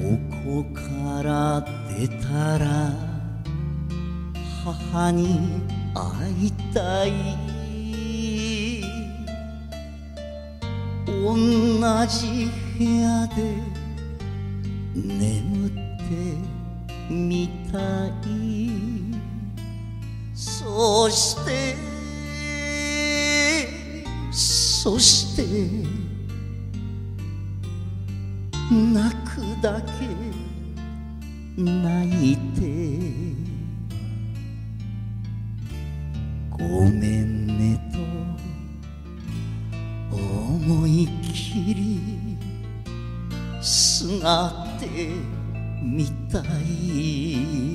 ここから出たら母に会いたい。同じ部屋で眠ってみたい。そしてそして泣くだけ泣いて。ごめんねと思いきりすがってみたい。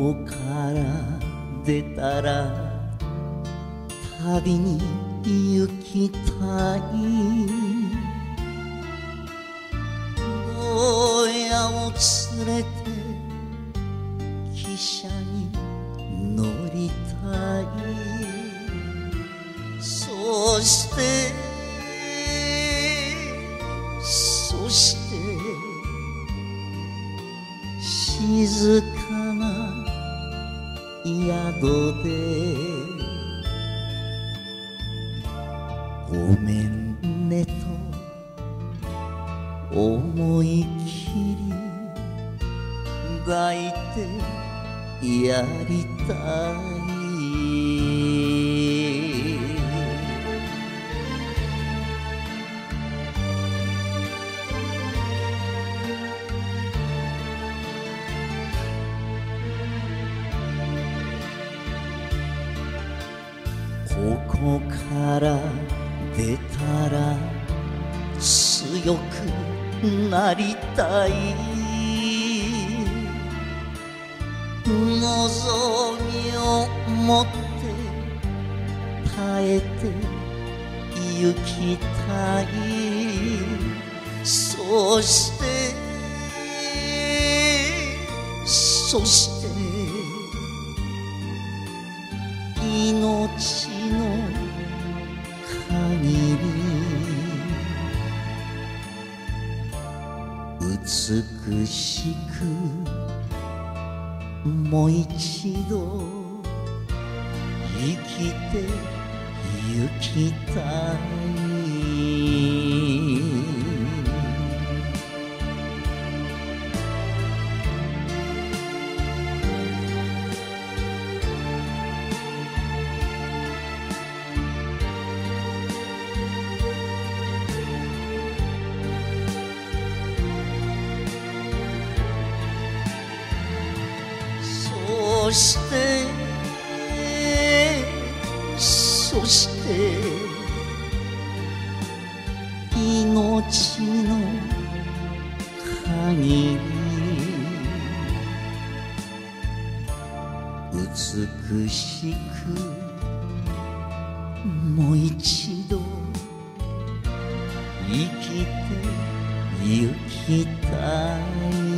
こから出たら旅に行きたい。坊やを連れて汽車に乗りたい。そしてそして静かな宿でごめんねと。思いきり抱いてやりたい。こから出たら強くなりたい望みを持って耐えて行きたいそしてそして命の限り美しくもう一度生きてゆきたい。そしてそして命の限り美しくもう一度生きてゆきたい。